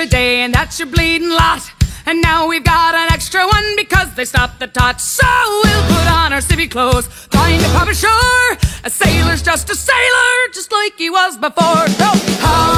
a day, and that's your bleeding lot. And now we've got an extra one because they stopped the tot. So we'll put on our civvy clothes, find a pub ashore. A sailor's just a sailor, just like he was before. So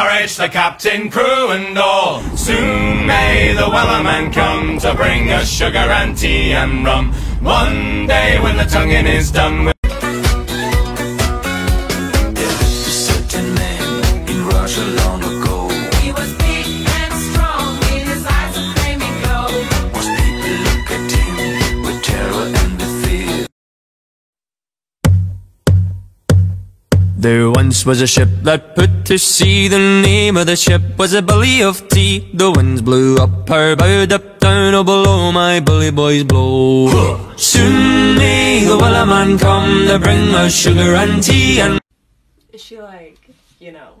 Courage the captain, crew and all. Soon may the wellerman come to bring us sugar and tea and rum. One day when the tonguing is done. There once was a ship that put to sea. The name of the ship was a Billy of Tea. The winds blew up her bow, up down, oh below. My bully boys blow. Soon may the wellerman come To bring us sugar and tea and Is she like, you know?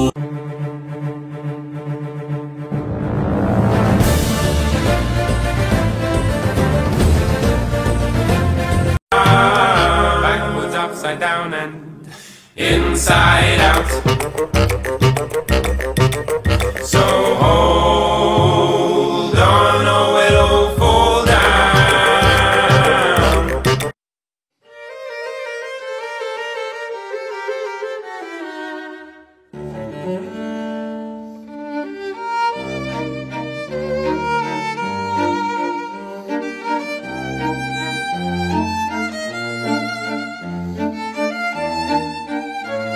upside down, and inside out. So hold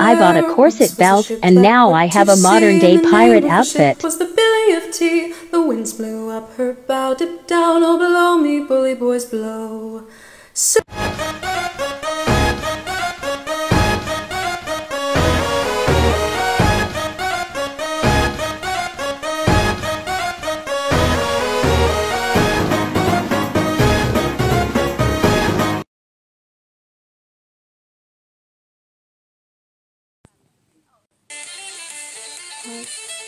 I bought a um, corset belt, and now I have a modern day pirate outfit. Was the billy of tea? The winds blew up her bow, dipped down all below me, bully boys blow. So Bye.